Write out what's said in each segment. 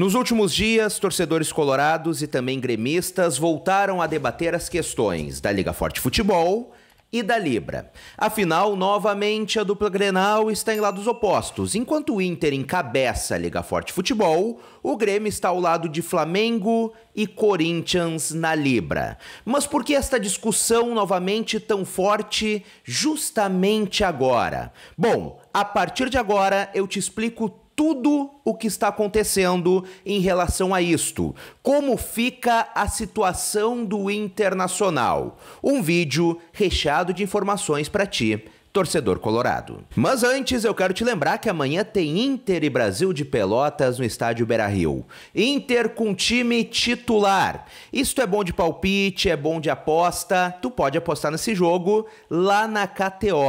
Nos últimos dias, torcedores colorados e também gremistas voltaram a debater as questões da Liga Forte Futebol e da Libra. Afinal, novamente a dupla Grenal está em lados opostos. Enquanto o Inter encabeça a Liga Forte Futebol, o Grêmio está ao lado de Flamengo e Corinthians na Libra. Mas por que esta discussão novamente tão forte justamente agora? Bom, a partir de agora eu te explico tudo o que está acontecendo em relação a isto. Como fica a situação do internacional? Um vídeo recheado de informações para ti torcedor colorado. Mas antes eu quero te lembrar que amanhã tem Inter e Brasil de Pelotas no estádio Beira-Rio. Inter com time titular. Isto é bom de palpite, é bom de aposta. Tu pode apostar nesse jogo lá na KTO.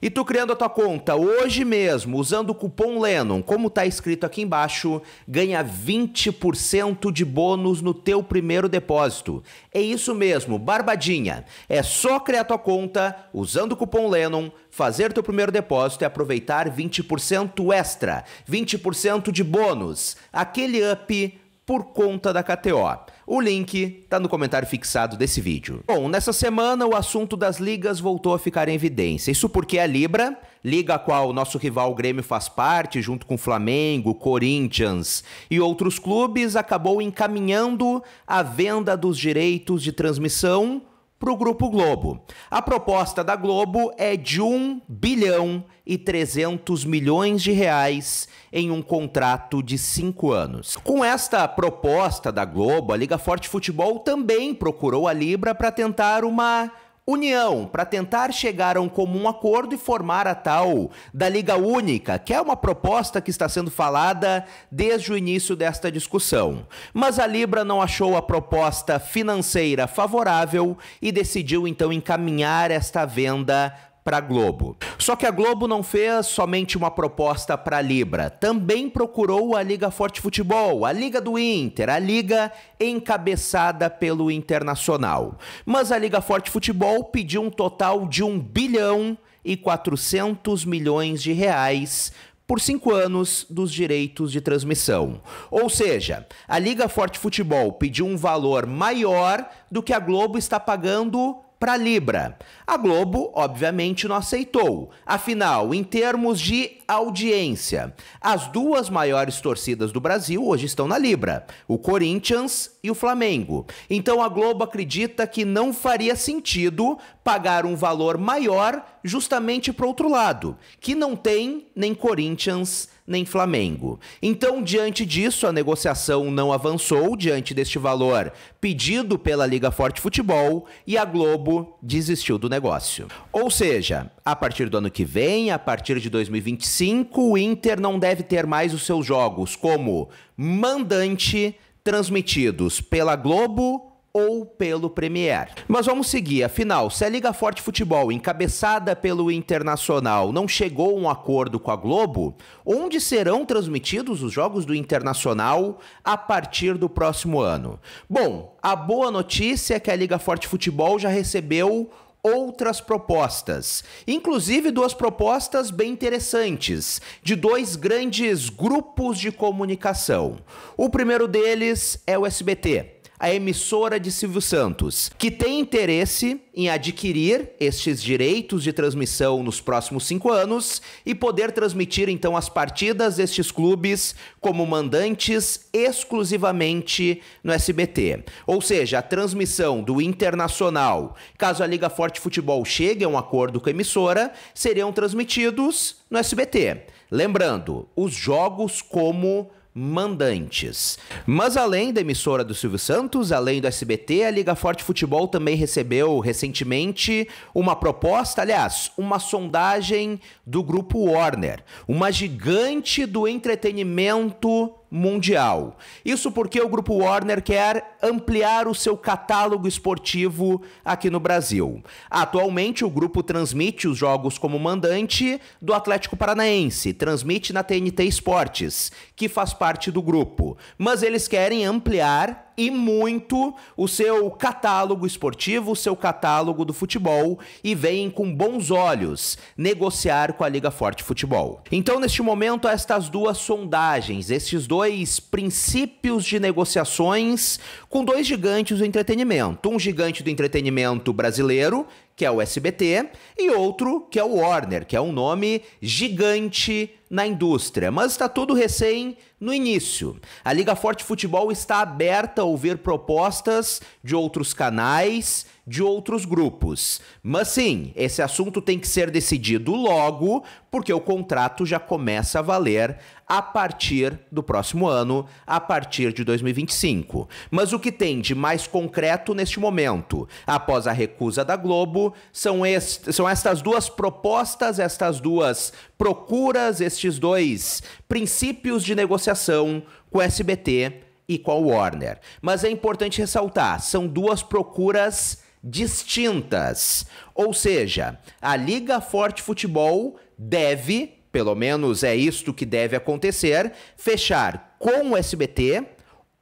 E tu criando a tua conta hoje mesmo, usando o cupom Lennon, como tá escrito aqui embaixo, ganha 20% de bônus no teu primeiro depósito. É isso mesmo, barbadinha. É só criar tua conta usando o cupom Lennon fazer teu primeiro depósito e aproveitar 20% extra, 20% de bônus, aquele up por conta da KTO. O link tá no comentário fixado desse vídeo. Bom, nessa semana o assunto das ligas voltou a ficar em evidência. Isso porque a Libra, liga a qual o nosso rival Grêmio faz parte, junto com Flamengo, Corinthians e outros clubes, acabou encaminhando a venda dos direitos de transmissão para o Grupo Globo. A proposta da Globo é de 1 bilhão e 300 milhões de reais em um contrato de cinco anos. Com esta proposta da Globo, a Liga Forte Futebol também procurou a Libra para tentar uma união para tentar chegar a um comum acordo e formar a tal da Liga Única, que é uma proposta que está sendo falada desde o início desta discussão. Mas a Libra não achou a proposta financeira favorável e decidiu então encaminhar esta venda para a Globo. Só que a Globo não fez somente uma proposta para a Libra, também procurou a Liga Forte Futebol, a Liga do Inter, a liga encabeçada pelo Internacional. Mas a Liga Forte Futebol pediu um total de 1 bilhão e 400 milhões de reais por cinco anos dos direitos de transmissão. Ou seja, a Liga Forte Futebol pediu um valor maior do que a Globo está pagando para Libra. A Globo, obviamente, não aceitou. Afinal, em termos de audiência, as duas maiores torcidas do Brasil hoje estão na Libra: o Corinthians e o Flamengo. Então a Globo acredita que não faria sentido pagar um valor maior justamente para outro lado, que não tem nem Corinthians nem Flamengo. Então, diante disso, a negociação não avançou diante deste valor pedido pela Liga Forte Futebol e a Globo desistiu do negócio. Ou seja, a partir do ano que vem, a partir de 2025, o Inter não deve ter mais os seus jogos como mandante transmitidos pela Globo ou pelo Premier. Mas vamos seguir, afinal, se a Liga Forte Futebol, encabeçada pelo Internacional, não chegou a um acordo com a Globo, onde serão transmitidos os jogos do Internacional a partir do próximo ano? Bom, a boa notícia é que a Liga Forte Futebol já recebeu outras propostas, inclusive duas propostas bem interessantes, de dois grandes grupos de comunicação. O primeiro deles é o SBT a emissora de Silvio Santos, que tem interesse em adquirir estes direitos de transmissão nos próximos cinco anos e poder transmitir então as partidas destes clubes como mandantes exclusivamente no SBT. Ou seja, a transmissão do Internacional, caso a Liga Forte Futebol chegue a um acordo com a emissora, seriam transmitidos no SBT. Lembrando, os jogos como mandantes. Mas além da emissora do Silvio Santos, além do SBT, a Liga Forte Futebol também recebeu recentemente uma proposta, aliás, uma sondagem do grupo Warner, uma gigante do entretenimento mundial. Isso porque o grupo Warner quer ampliar o seu catálogo esportivo aqui no Brasil. Atualmente, o grupo transmite os jogos como mandante do Atlético Paranaense, transmite na TNT Esportes, que faz parte do grupo, mas eles querem ampliar e muito o seu catálogo esportivo, o seu catálogo do futebol e vem com bons olhos negociar com a Liga Forte Futebol. Então, neste momento, estas duas sondagens, estes dois princípios de negociações com dois gigantes do entretenimento. Um gigante do entretenimento brasileiro, que é o SBT, e outro que é o Warner, que é um nome gigante na indústria, mas está tudo recém no início. A Liga Forte Futebol está aberta a ouvir propostas de outros canais, de outros grupos. Mas sim, esse assunto tem que ser decidido logo, porque o contrato já começa a valer a partir do próximo ano, a partir de 2025. Mas o que tem de mais concreto neste momento, após a recusa da Globo, são, est são estas duas propostas, estas duas procuras, estes dois princípios de negociação com o SBT e com a Warner. Mas é importante ressaltar, são duas procuras distintas. Ou seja, a Liga Forte Futebol deve, pelo menos é isto que deve acontecer, fechar com o SBT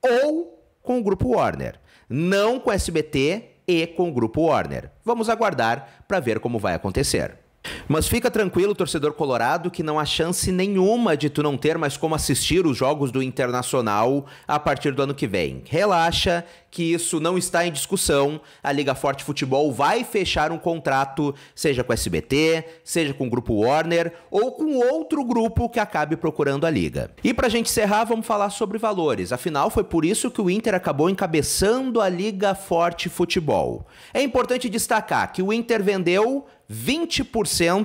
ou com o Grupo Warner. Não com o SBT e com o Grupo Warner. Vamos aguardar para ver como vai acontecer. Mas fica tranquilo, torcedor colorado, que não há chance nenhuma de tu não ter mais como assistir os jogos do Internacional a partir do ano que vem. Relaxa, que isso não está em discussão. A Liga Forte Futebol vai fechar um contrato, seja com a SBT, seja com o Grupo Warner ou com outro grupo que acabe procurando a liga. E pra gente encerrar, vamos falar sobre valores. Afinal, foi por isso que o Inter acabou encabeçando a Liga Forte Futebol. É importante destacar que o Inter vendeu 20%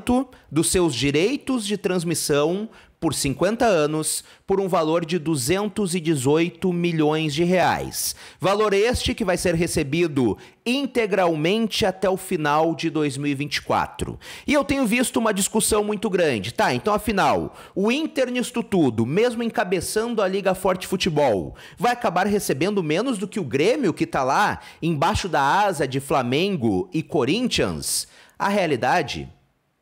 dos seus direitos de transmissão por 50 anos por um valor de 218 milhões de reais. Valor este que vai ser recebido integralmente até o final de 2024. E eu tenho visto uma discussão muito grande. Tá, então afinal, o Inter nisto tudo, mesmo encabeçando a Liga Forte Futebol, vai acabar recebendo menos do que o Grêmio que tá lá embaixo da asa de Flamengo e Corinthians? A realidade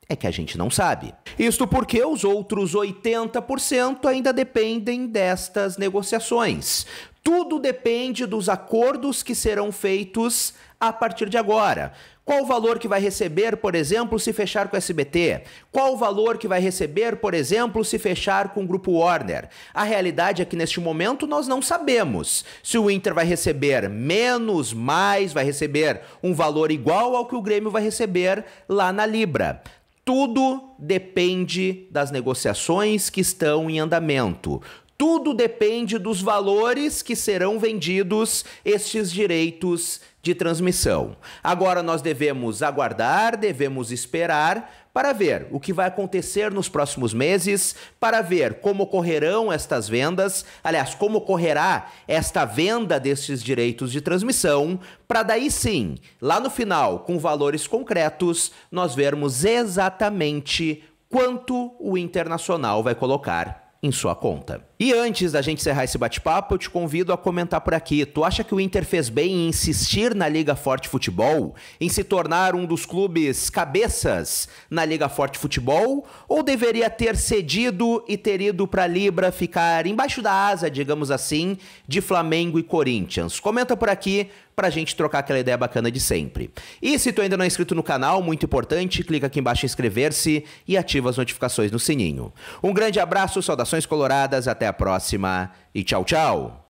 é que a gente não sabe. Isto porque os outros 80% ainda dependem destas negociações. Tudo depende dos acordos que serão feitos a partir de agora. Qual o valor que vai receber, por exemplo, se fechar com o SBT? Qual o valor que vai receber, por exemplo, se fechar com o Grupo Warner? A realidade é que neste momento nós não sabemos se o Inter vai receber menos, mais, vai receber um valor igual ao que o Grêmio vai receber lá na Libra. Tudo depende das negociações que estão em andamento. Tudo depende dos valores que serão vendidos estes direitos de transmissão. Agora nós devemos aguardar, devemos esperar para ver o que vai acontecer nos próximos meses, para ver como ocorrerão estas vendas, aliás, como ocorrerá esta venda destes direitos de transmissão, para daí sim, lá no final, com valores concretos, nós vermos exatamente quanto o internacional vai colocar em sua conta. E antes da gente encerrar esse bate-papo, eu te convido a comentar por aqui. Tu acha que o Inter fez bem em insistir na Liga Forte Futebol? Em se tornar um dos clubes cabeças na Liga Forte Futebol? Ou deveria ter cedido e ter ido para a Libra ficar embaixo da asa, digamos assim, de Flamengo e Corinthians? Comenta por aqui pra gente trocar aquela ideia bacana de sempre. E se tu ainda não é inscrito no canal, muito importante, clica aqui embaixo em inscrever-se e ativa as notificações no sininho. Um grande abraço, saudações coloradas, até a próxima e tchau, tchau!